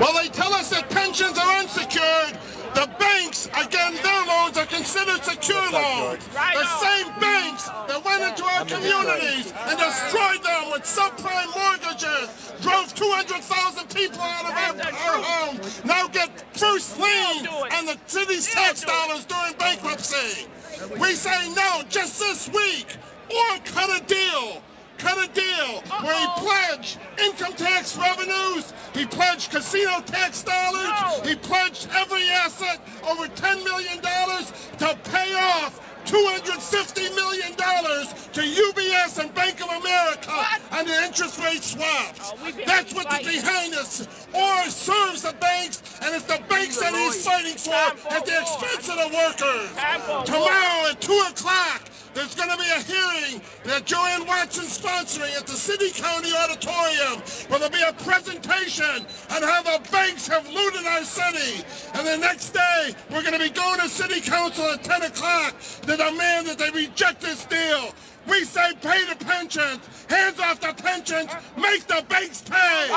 Well, they tell us that pensions are unsecured. The banks, again, their loans are considered secure loans. The same banks that went into our communities and destroyed them with subprime mortgages, drove 200,000 people out of our, our homes, now get first lien and the city's tax dollars during bankruptcy. We say no just this week Orr cut a deal cut a deal where he pledged income tax revenues, he pledged casino tax dollars, he pledged every asset over $10 million to pay off $250 million to UBS and Bank of America on the interest rate swaps. Oh, That's what's behind this. Orr serves the banks, and it's the banks that he's fighting for at the expense of the workers. Tomorrow at 2 o'clock, there's going to be a hearing that JoAnn Watson's sponsoring at the City County Auditorium where there'll be a presentation on how the banks have looted our city. And the next day, we're going to be going to City Council at 10 o'clock to demand that they reject this deal. We say pay the pensions, hands off the pensions, make the banks pay.